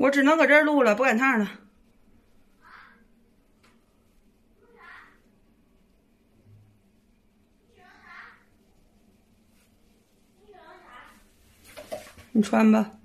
我只能搁这儿录了，不赶趟了。你穿吧。